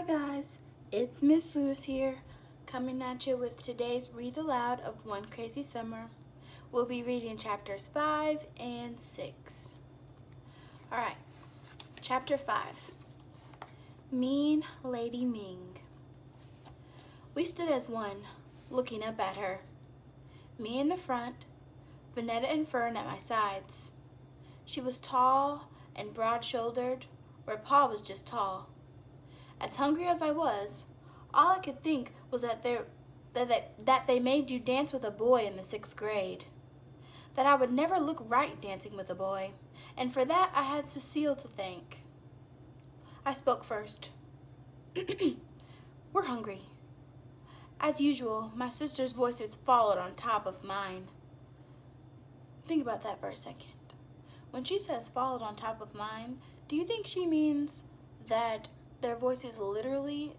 Hi guys, it's Miss Lewis here, coming at you with today's read aloud of One Crazy Summer. We'll be reading chapters 5 and 6. Alright, chapter 5 Mean Lady Ming. We stood as one, looking up at her. Me in the front, Vonetta and Fern at my sides. She was tall and broad shouldered, where Pa was just tall. As hungry as I was, all I could think was that, there, that, they, that they made you dance with a boy in the sixth grade. That I would never look right dancing with a boy, and for that I had Cecile to thank. I spoke first. We're hungry. As usual, my sister's voices followed on top of mine. Think about that for a second. When she says followed on top of mine, do you think she means that their voices literally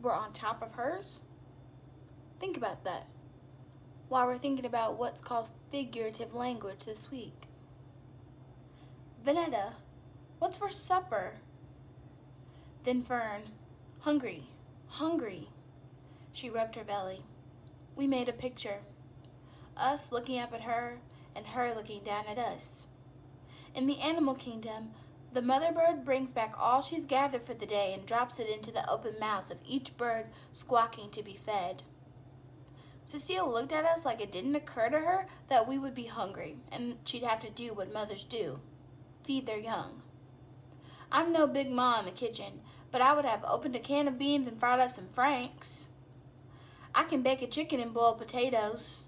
were on top of hers? Think about that while we're thinking about what's called figurative language this week. Vonetta, what's for supper? Then Fern, hungry, hungry. She rubbed her belly. We made a picture. Us looking up at her and her looking down at us. In the animal kingdom, the mother bird brings back all she's gathered for the day and drops it into the open mouths of each bird squawking to be fed. Cecile looked at us like it didn't occur to her that we would be hungry and she'd have to do what mothers do feed their young. I'm no big ma in the kitchen, but I would have opened a can of beans and fried up some franks. I can bake a chicken and boil potatoes.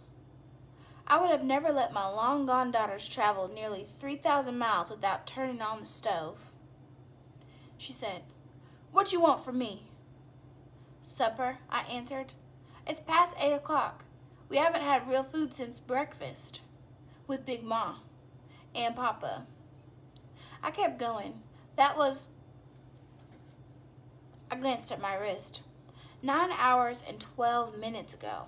I would have never let my long gone daughters travel nearly 3,000 miles without turning on the stove. She said, What you want from me? Supper, I answered. It's past eight o'clock. We haven't had real food since breakfast. With Big Ma and Papa. I kept going. That was... I glanced at my wrist. Nine hours and twelve minutes ago.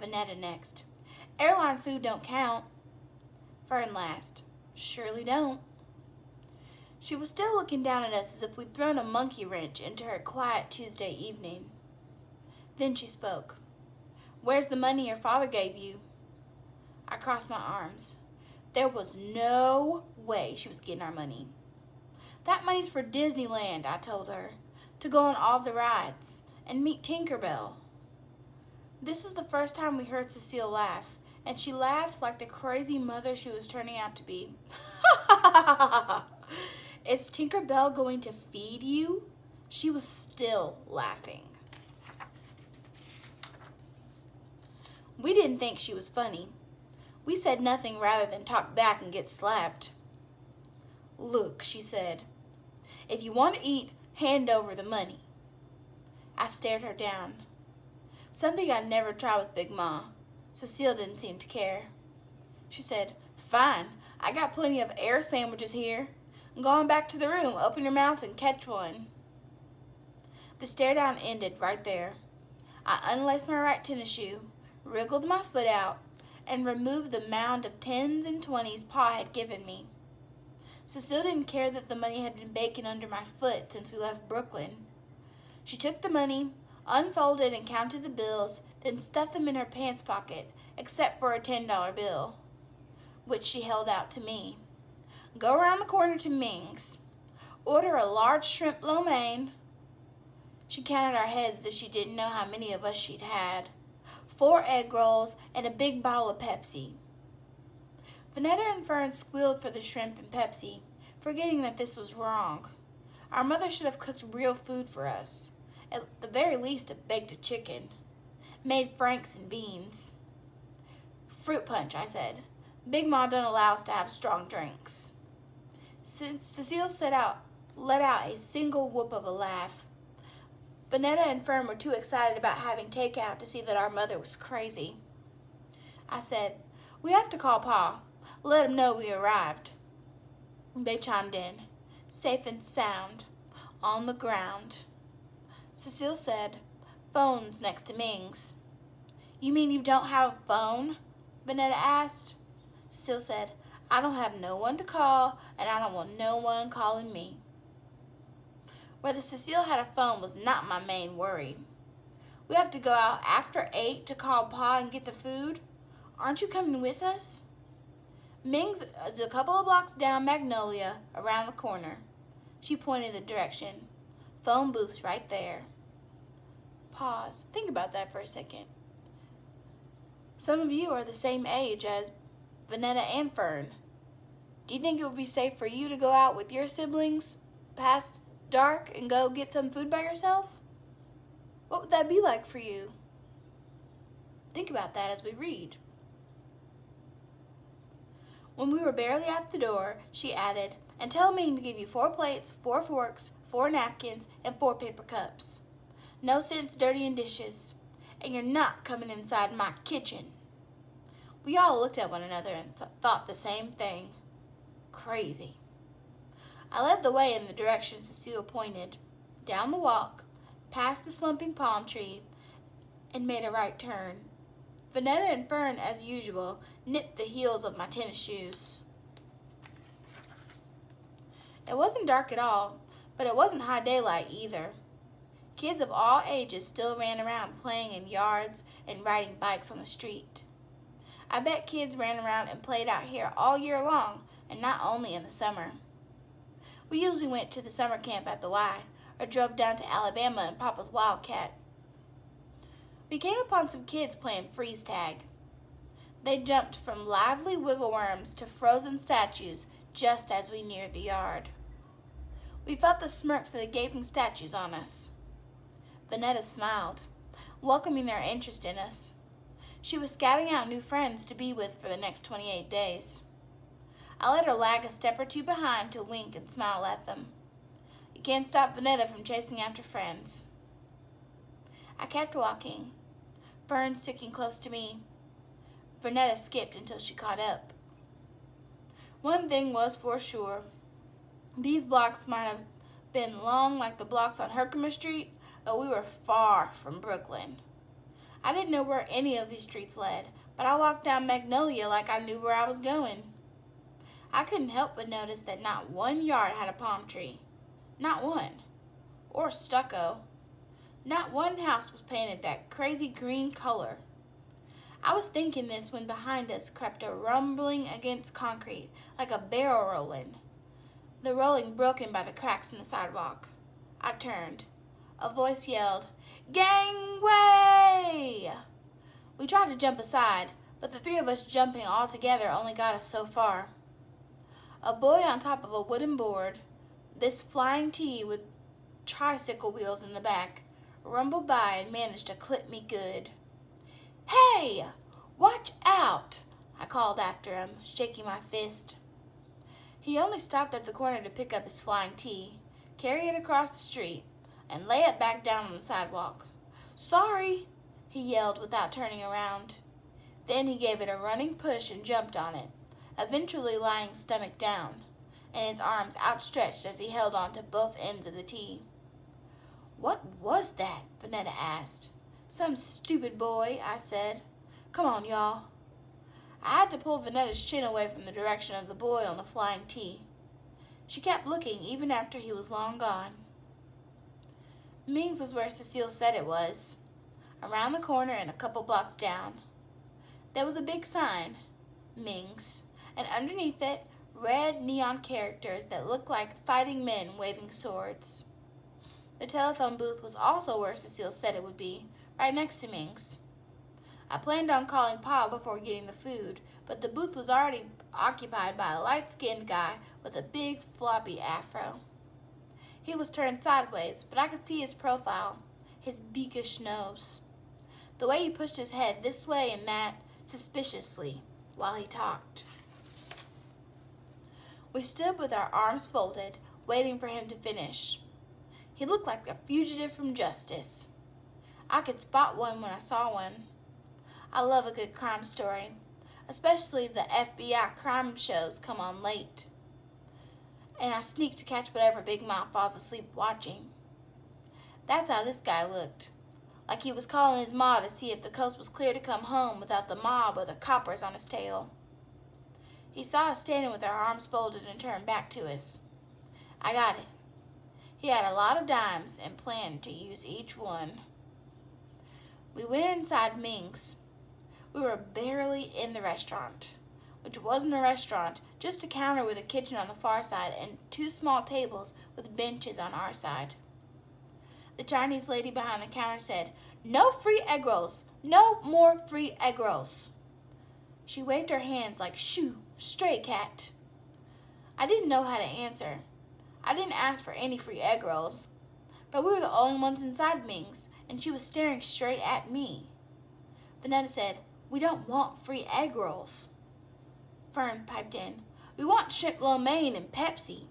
Vonetta next. Airline food don't count. Fern last. Surely don't. She was still looking down at us as if we'd thrown a monkey wrench into her quiet Tuesday evening. Then she spoke. Where's the money your father gave you? I crossed my arms. There was no way she was getting our money. That money's for Disneyland, I told her, to go on all the rides and meet Tinkerbell. This was the first time we heard Cecile laugh, and she laughed like the crazy mother she was turning out to be. Is Tinker Bell going to feed you? She was still laughing. We didn't think she was funny. We said nothing rather than talk back and get slapped. Look, she said, if you want to eat, hand over the money. I stared her down. Something I'd never tried with Big Ma. Cecile didn't seem to care. She said, Fine, I got plenty of air sandwiches here. I'm going back to the room. Open your mouth and catch one. The stare down ended right there. I unlaced my right tennis shoe, wriggled my foot out, and removed the mound of tens and twenties Pa had given me. Cecile didn't care that the money had been baking under my foot since we left Brooklyn. She took the money, unfolded and counted the bills, then stuffed them in her pants pocket, except for a $10 bill, which she held out to me. Go around the corner to Ming's. Order a large shrimp lo mein. She counted our heads as if she didn't know how many of us she'd had. Four egg rolls and a big bottle of Pepsi. Vonetta and Fern squealed for the shrimp and Pepsi, forgetting that this was wrong. Our mother should have cooked real food for us. At the very least, a baked chicken made franks and beans. Fruit punch, I said. Big Ma don't allow us to have strong drinks. Since Cecile set out, let out a single whoop of a laugh. Vonetta and Fern were too excited about having takeout to see that our mother was crazy. I said, We have to call Pa. Let him know we arrived. They chimed in, safe and sound, on the ground. Cecile said, Phone's next to Ming's. You mean you don't have a phone? Vonetta asked. Cecile said, I don't have no one to call, and I don't want no one calling me. Whether Cecile had a phone was not my main worry. We have to go out after 8 to call Pa and get the food. Aren't you coming with us? Ming's is a couple of blocks down Magnolia, around the corner. She pointed the direction. Phone booth's right there. Pause. Think about that for a second. Some of you are the same age as Vonetta and Fern. Do you think it would be safe for you to go out with your siblings past dark and go get some food by yourself? What would that be like for you? Think about that as we read. When we were barely at the door, she added, and tell Ming to give you four plates, four forks, four napkins, and four paper cups. No sense dirtying dishes. And you're not coming inside my kitchen. We all looked at one another and thought the same thing. Crazy. I led the way in the direction Cecile pointed, down the walk, past the slumping palm tree, and made a right turn. Vonetta and Fern, as usual, nipped the heels of my tennis shoes. It wasn't dark at all, but it wasn't high daylight either. Kids of all ages still ran around playing in yards and riding bikes on the street. I bet kids ran around and played out here all year long and not only in the summer. We usually went to the summer camp at the Y or drove down to Alabama in Papa's Wildcat. We came upon some kids playing freeze tag. They jumped from lively wiggle worms to frozen statues just as we neared the yard. We felt the smirks of the gaping statues on us. Vonetta smiled, welcoming their interest in us. She was scouting out new friends to be with for the next 28 days. I let her lag a step or two behind to wink and smile at them. You can't stop Vonetta from chasing after friends. I kept walking, Fern sticking close to me. Vonetta skipped until she caught up. One thing was for sure. These blocks might have been long like the blocks on Herkimer Street, but we were far from Brooklyn. I didn't know where any of these streets led, but I walked down Magnolia like I knew where I was going. I couldn't help but notice that not one yard had a palm tree. Not one. Or stucco. Not one house was painted that crazy green color. I was thinking this when behind us crept a rumbling against concrete, like a barrel rolling. The rolling broken by the cracks in the sidewalk. I turned. A voice yelled, Gangway! We tried to jump aside, but the three of us jumping all together only got us so far. A boy on top of a wooden board, this flying T with tricycle wheels in the back, rumbled by and managed to clip me good. Hey! Watch out! I called after him, shaking my fist. He only stopped at the corner to pick up his flying T, carry it across the street, and lay it back down on the sidewalk. Sorry, he yelled without turning around. Then he gave it a running push and jumped on it, eventually lying stomach down, and his arms outstretched as he held on to both ends of the T. What was that? Vonetta asked. Some stupid boy, I said. Come on, y'all. I had to pull Vonetta's chin away from the direction of the boy on the flying tee. She kept looking even after he was long gone. Ming's was where Cecile said it was, around the corner and a couple blocks down. There was a big sign, Ming's, and underneath it, red neon characters that looked like fighting men waving swords. The telephone booth was also where Cecile said it would be, right next to Ming's. I planned on calling Pa before getting the food, but the booth was already occupied by a light-skinned guy with a big floppy afro. He was turned sideways, but I could see his profile, his beakish nose. The way he pushed his head this way and that, suspiciously, while he talked. We stood with our arms folded, waiting for him to finish. He looked like a fugitive from justice. I could spot one when I saw one. I love a good crime story, especially the FBI crime shows come on late and I sneak to catch whatever Big Mom falls asleep watching. That's how this guy looked. Like he was calling his ma to see if the coast was clear to come home without the mob or the coppers on his tail. He saw us standing with our arms folded and turned back to us. I got it. He had a lot of dimes and planned to use each one. We went inside Ming's. We were barely in the restaurant, which wasn't a restaurant, just a counter with a kitchen on the far side and two small tables with benches on our side. The Chinese lady behind the counter said, No free egg rolls! No more free egg rolls! She waved her hands like shoo, stray cat. I didn't know how to answer. I didn't ask for any free egg rolls. But we were the only ones inside Ming's, and she was staring straight at me. Vonetta said, We don't want free egg rolls. Fern piped in, We want shrimp lo mein and Pepsi.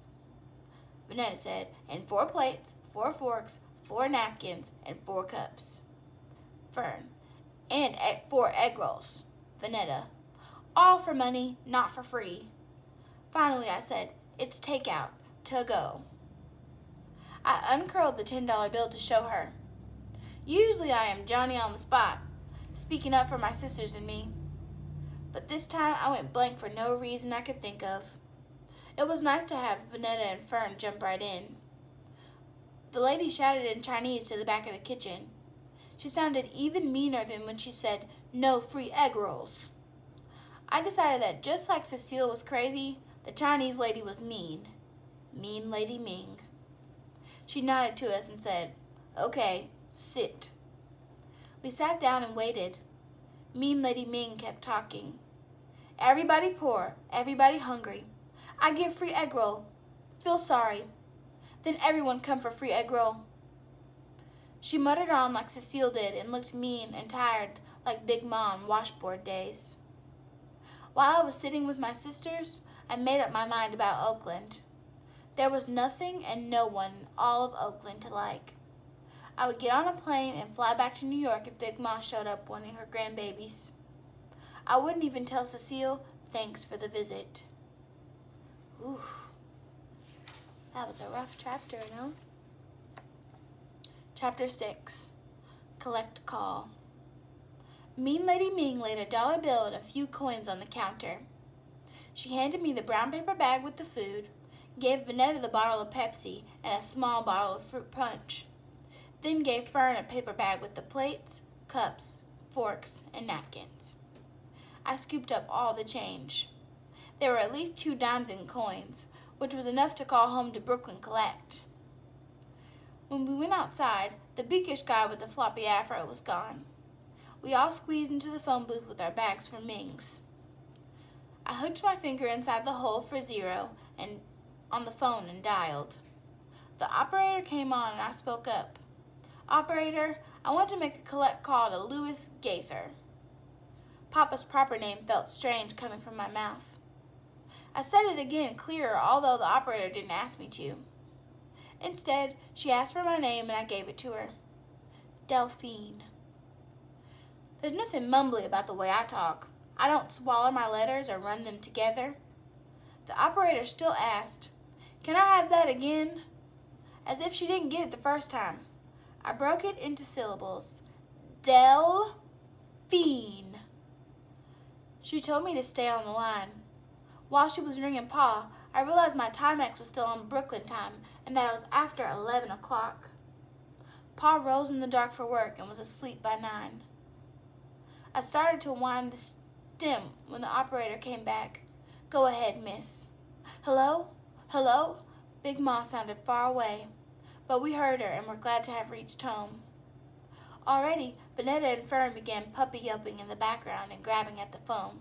Vonetta said, And four plates, four forks, four napkins, and four cups. Fern, and egg, four egg rolls. Vonetta, all for money, not for free. Finally, I said, It's takeout, to go. I uncurled the $10 bill to show her. Usually I am Johnny on the spot, speaking up for my sisters and me. But this time I went blank for no reason I could think of. It was nice to have Vonetta and Fern jump right in. The lady shouted in Chinese to the back of the kitchen. She sounded even meaner than when she said, no free egg rolls. I decided that just like Cecile was crazy, the Chinese lady was mean. Mean Lady Ming. She nodded to us and said, Okay, sit. We sat down and waited. Mean Lady Ming kept talking. Everybody poor, everybody hungry. I give free egg roll. Feel sorry. Then everyone come for free egg roll. She muttered on like Cecile did and looked mean and tired like Big Ma on washboard days. While I was sitting with my sisters, I made up my mind about Oakland. There was nothing and no one all of Oakland to like. I would get on a plane and fly back to New York if Big Ma showed up wanting her grandbabies. I wouldn't even tell Cecile thanks for the visit. Ooh, that was a rough chapter, no? Chapter 6 Collect Call. Mean Lady Ming laid a dollar bill and a few coins on the counter. She handed me the brown paper bag with the food, gave Vonetta the bottle of Pepsi and a small bottle of fruit punch, then gave Fern a paper bag with the plates, cups, forks, and napkins. I scooped up all the change. There were at least two dimes in coins, which was enough to call home to Brooklyn collect. When we went outside, the beakish guy with the floppy afro was gone. We all squeezed into the phone booth with our bags for Ming's. I hooked my finger inside the hole for zero and on the phone and dialed. The operator came on and I spoke up. Operator, I want to make a collect call to Louis Gaither. Papa's proper name felt strange coming from my mouth. I said it again clearer, although the operator didn't ask me to. Instead, she asked for my name and I gave it to her. Delphine. There's nothing mumbly about the way I talk. I don't swallow my letters or run them together. The operator still asked, Can I have that again? As if she didn't get it the first time. I broke it into syllables. Delphine. She told me to stay on the line. While she was ringing Pa, I realized my Timex was still on Brooklyn time and that it was after 11 o'clock. Pa rose in the dark for work and was asleep by 9. I started to wind the stem when the operator came back. Go ahead, miss. Hello? Hello? Big Ma sounded far away, but we heard her and were glad to have reached home. Already, Vonetta and Fern began puppy yelping in the background and grabbing at the phone.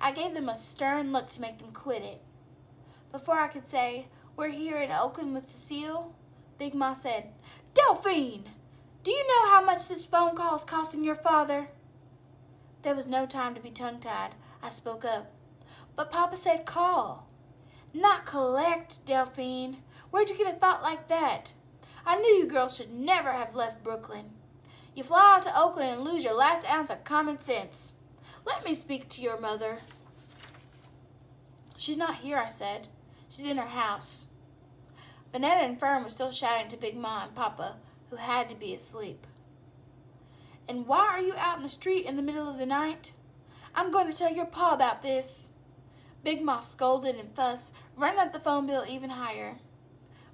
I gave them a stern look to make them quit it. Before I could say, We're here in Oakland with Cecile, Big Ma said, Delphine! Do you know how much this phone call is costing your father? There was no time to be tongue tied. I spoke up. But Papa said call. Not collect, Delphine. Where'd you get a thought like that? I knew you girls should never have left Brooklyn. You fly out to Oakland and lose your last ounce of common sense. Let me speak to your mother. She's not here, I said. She's in her house. Vonetta and Fern were still shouting to Big Ma and Papa, who had to be asleep. And why are you out in the street in the middle of the night? I'm going to tell your pa about this. Big Ma scolded and fussed, running up the phone bill even higher.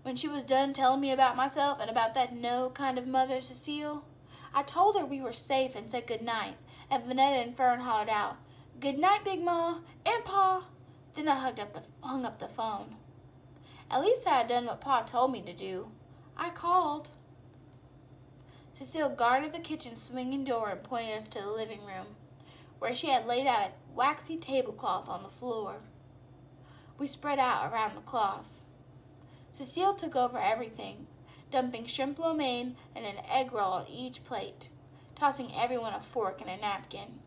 When she was done telling me about myself and about that no kind of mother, Cecile, I told her we were safe and said good night, and Vonetta and Fern hollered out, Good night, Big Ma and Pa. Then I hugged up the, hung up the phone. At least I had done what Pa told me to do. I called. Cecile guarded the kitchen swinging door and pointed us to the living room, where she had laid out a waxy tablecloth on the floor. We spread out around the cloth. Cecile took over everything, dumping shrimp lo mein and an egg roll on each plate, tossing everyone a fork and a napkin.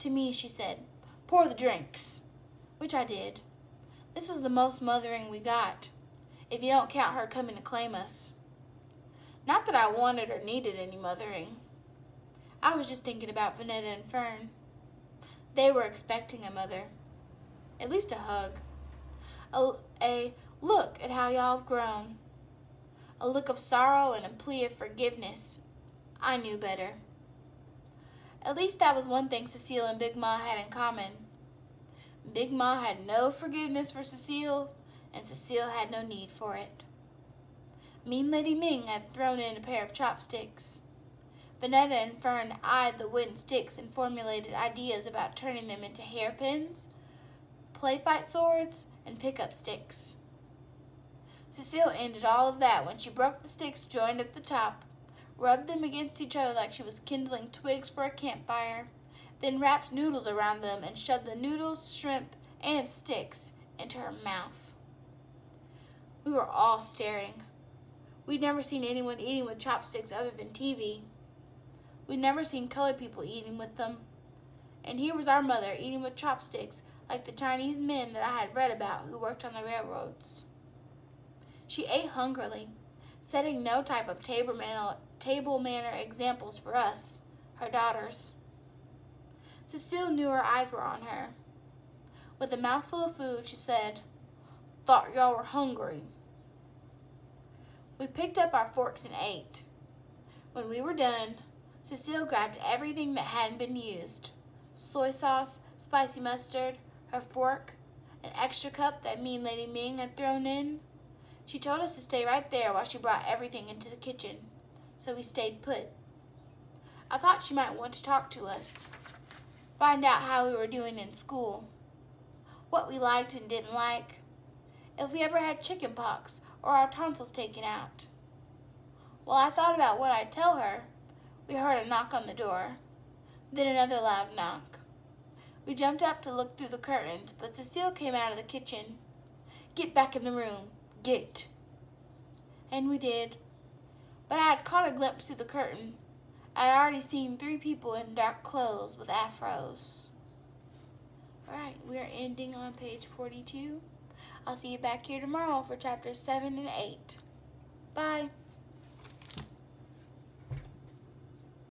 To me, she said, Pour the drinks, which I did. This was the most mothering we got, if you don't count her coming to claim us. Not that I wanted or needed any mothering. I was just thinking about Vonetta and Fern. They were expecting a mother. At least a hug. A, a look at how y'all have grown. A look of sorrow and a plea of forgiveness. I knew better. At least that was one thing Cecile and Big Ma had in common. Big Ma had no forgiveness for Cecile, and Cecile had no need for it. Mean Lady Ming had thrown in a pair of chopsticks. Vonetta and Fern eyed the wooden sticks and formulated ideas about turning them into hairpins, play fight swords, and pickup sticks. Cecile ended all of that when she broke the sticks joined at the top, rubbed them against each other like she was kindling twigs for a campfire, then wrapped noodles around them and shoved the noodles, shrimp, and sticks into her mouth. We were all staring. We'd never seen anyone eating with chopsticks other than TV. We'd never seen colored people eating with them. And here was our mother eating with chopsticks like the Chinese men that I had read about who worked on the railroads. She ate hungrily, setting no type of table manner, table manner examples for us, her daughters. Cecile knew her eyes were on her. With a mouthful of food, she said, Thought y'all were hungry. We picked up our forks and ate. When we were done, Cecile grabbed everything that hadn't been used soy sauce, spicy mustard, her fork, an extra cup that mean Lady Ming had thrown in. She told us to stay right there while she brought everything into the kitchen, so we stayed put. I thought she might want to talk to us, find out how we were doing in school, what we liked and didn't like, if we ever had chicken pox or our tonsils taken out. While I thought about what I'd tell her, we heard a knock on the door, then another loud knock. We jumped up to look through the curtains, but Cecile came out of the kitchen. Get back in the room. Get. And we did. But I had caught a glimpse through the curtain. I had already seen three people in dark clothes with afros. Alright, we are ending on page 42. I'll see you back here tomorrow for chapters 7 and 8. Bye.